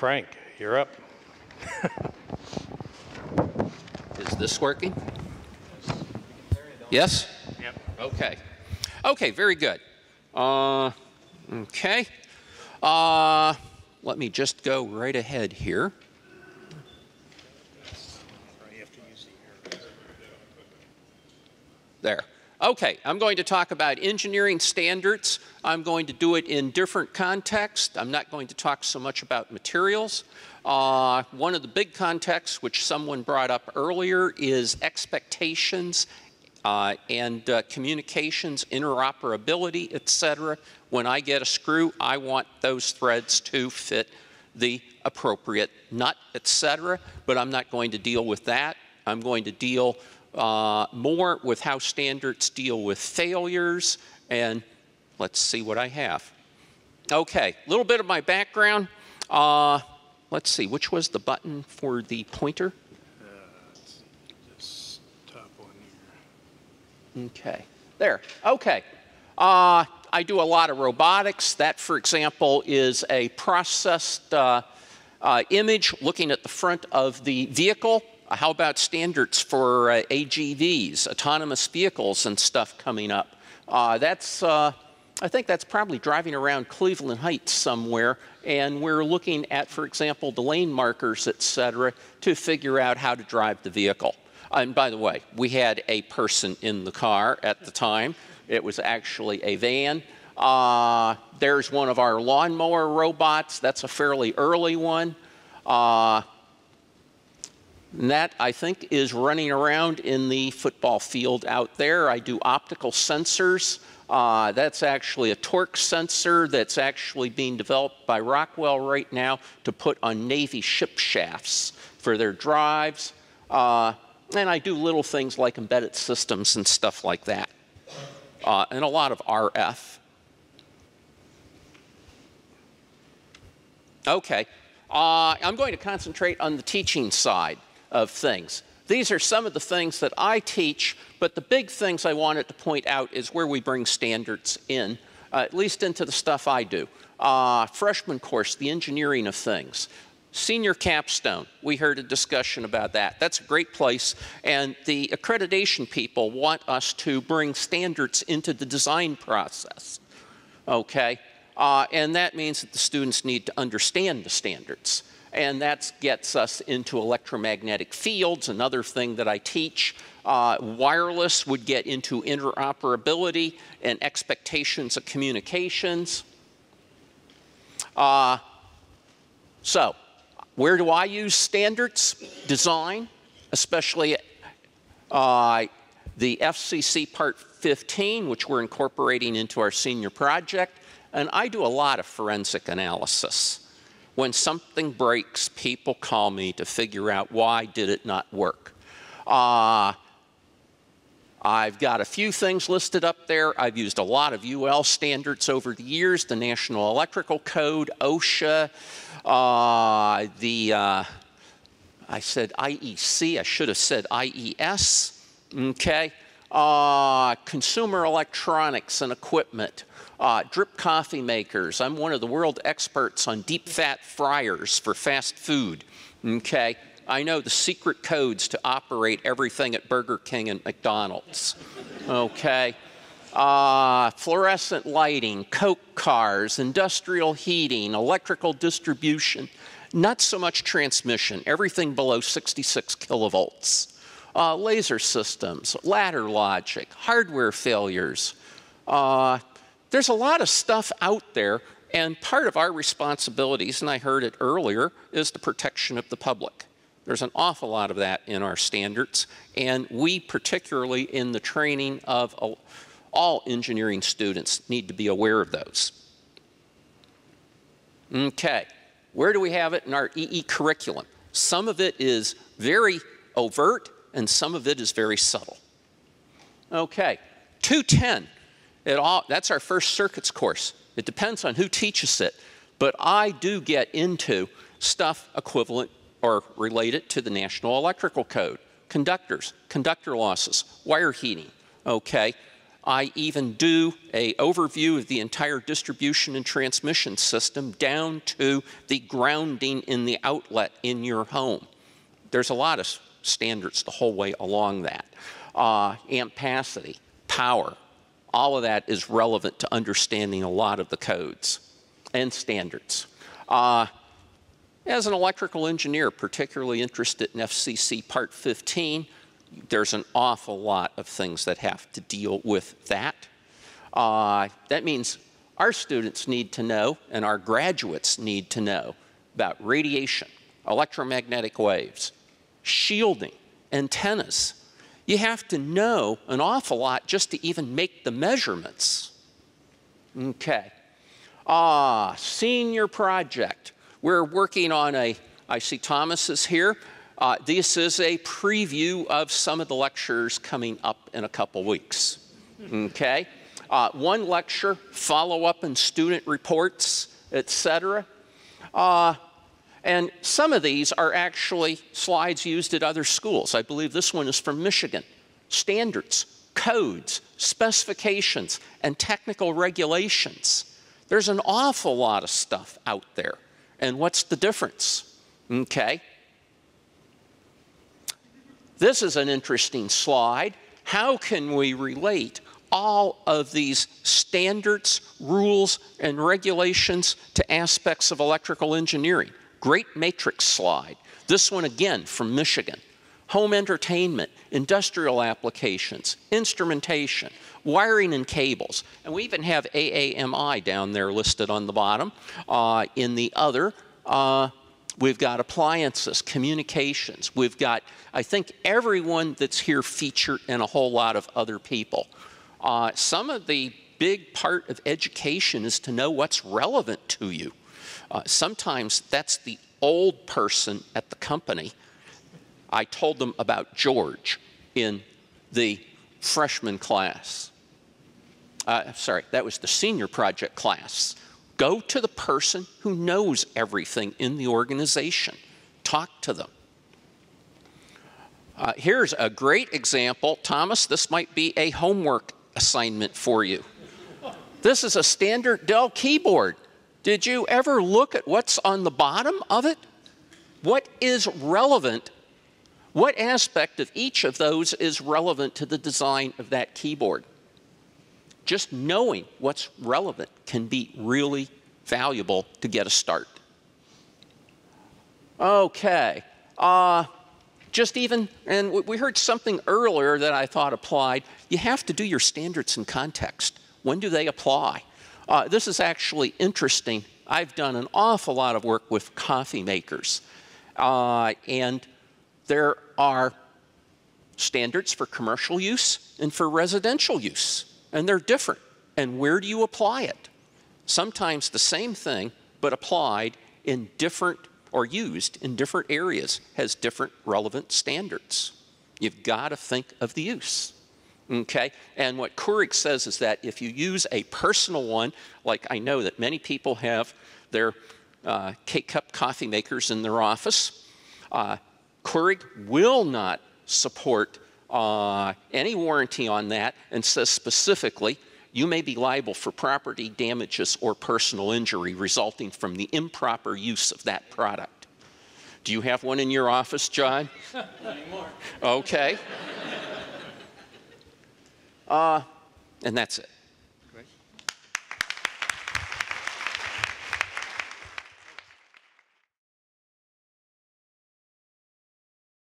Frank, you're up. Is this working? Yes? Yep. Okay. Okay, very good. Uh, okay. Uh, let me just go right ahead here. There. Okay, I'm going to talk about engineering standards. I'm going to do it in different contexts. I'm not going to talk so much about materials. Uh, one of the big contexts, which someone brought up earlier, is expectations uh, and uh, communications, interoperability, et cetera. When I get a screw, I want those threads to fit the appropriate nut, et cetera, but I'm not going to deal with that. I'm going to deal uh, more with how standards deal with failures, and let's see what I have. Okay, a little bit of my background. Uh, let's see, which was the button for the pointer? Uh, this top one here. Okay, there, okay. Uh, I do a lot of robotics. That, for example, is a processed uh, uh, image looking at the front of the vehicle. Uh, how about standards for uh, AGVs, autonomous vehicles and stuff coming up? Uh, that's, uh, I think that's probably driving around Cleveland Heights somewhere, and we're looking at, for example, the lane markers, et cetera, to figure out how to drive the vehicle. And by the way, we had a person in the car at the time. It was actually a van. Uh, there's one of our lawnmower robots. That's a fairly early one. Uh, and that, I think, is running around in the football field out there. I do optical sensors. Uh, that's actually a torque sensor that's actually being developed by Rockwell right now to put on Navy ship shafts for their drives. Uh, and I do little things like embedded systems and stuff like that uh, and a lot of RF. Okay, uh, I'm going to concentrate on the teaching side of things. These are some of the things that I teach, but the big things I wanted to point out is where we bring standards in, uh, at least into the stuff I do. Uh, freshman course, the engineering of things. Senior capstone, we heard a discussion about that. That's a great place, and the accreditation people want us to bring standards into the design process, okay? Uh, and that means that the students need to understand the standards. And that gets us into electromagnetic fields, another thing that I teach. Uh, wireless would get into interoperability and expectations of communications. Uh, so, where do I use standards? Design, especially uh, the FCC Part 15, which we're incorporating into our senior project. And I do a lot of forensic analysis. When something breaks, people call me to figure out why did it not work. Uh, I've got a few things listed up there. I've used a lot of UL standards over the years, the National Electrical Code, OSHA, uh, the, uh, I said IEC, I should have said IES, okay? Uh, consumer electronics and equipment, uh, drip coffee makers. I'm one of the world experts on deep fat fryers for fast food, okay? I know the secret codes to operate everything at Burger King and McDonald's, okay? uh, fluorescent lighting, Coke cars, industrial heating, electrical distribution, not so much transmission, everything below 66 kilovolts. Uh, laser systems, ladder logic, hardware failures. Uh, there's a lot of stuff out there, and part of our responsibilities, and I heard it earlier, is the protection of the public. There's an awful lot of that in our standards, and we, particularly in the training of all engineering students need to be aware of those. Okay, where do we have it in our EE curriculum? Some of it is very overt and some of it is very subtle. Okay, 210, it all, that's our first circuits course. It depends on who teaches it, but I do get into stuff equivalent or related to the National Electrical Code. Conductors, conductor losses, wire heating, okay? I even do a overview of the entire distribution and transmission system down to the grounding in the outlet in your home. There's a lot of standards the whole way along that. Uh, ampacity, power, all of that is relevant to understanding a lot of the codes and standards. Uh, as an electrical engineer, particularly interested in FCC Part 15, there's an awful lot of things that have to deal with that. Uh, that means our students need to know and our graduates need to know about radiation, electromagnetic waves, shielding, antennas. You have to know an awful lot just to even make the measurements. Okay. Ah, senior project. We're working on a, I see Thomas is here. Uh, this is a preview of some of the lectures coming up in a couple weeks. Okay? Uh, one lecture, follow up and student reports, etc. Uh, and some of these are actually slides used at other schools. I believe this one is from Michigan. Standards, codes, specifications, and technical regulations. There's an awful lot of stuff out there. And what's the difference? Okay. This is an interesting slide. How can we relate all of these standards, rules, and regulations to aspects of electrical engineering? Great matrix slide. This one again from Michigan. Home entertainment, industrial applications, instrumentation, wiring and cables. And we even have AAMI down there listed on the bottom. Uh, in the other, uh, we've got appliances, communications. We've got, I think, everyone that's here featured and a whole lot of other people. Uh, some of the big part of education is to know what's relevant to you. Uh, sometimes that's the old person at the company. I told them about George in the freshman class. Uh, sorry, that was the senior project class. Go to the person who knows everything in the organization. Talk to them. Uh, here's a great example. Thomas, this might be a homework assignment for you. This is a standard Dell keyboard. Did you ever look at what's on the bottom of it? What is relevant? What aspect of each of those is relevant to the design of that keyboard? Just knowing what's relevant can be really valuable to get a start. Okay. Uh, just even, and we heard something earlier that I thought applied. You have to do your standards in context. When do they apply? Uh, this is actually interesting. I've done an awful lot of work with coffee makers. Uh, and there are standards for commercial use and for residential use, and they're different. And where do you apply it? Sometimes the same thing, but applied in different or used in different areas has different relevant standards. You've got to think of the use. Okay? And what Keurig says is that if you use a personal one, like I know that many people have their uh, K-cup coffee makers in their office, uh, Keurig will not support uh, any warranty on that and says specifically you may be liable for property damages or personal injury resulting from the improper use of that product. Do you have one in your office, John? Not anymore. Okay. Uh, and that's it.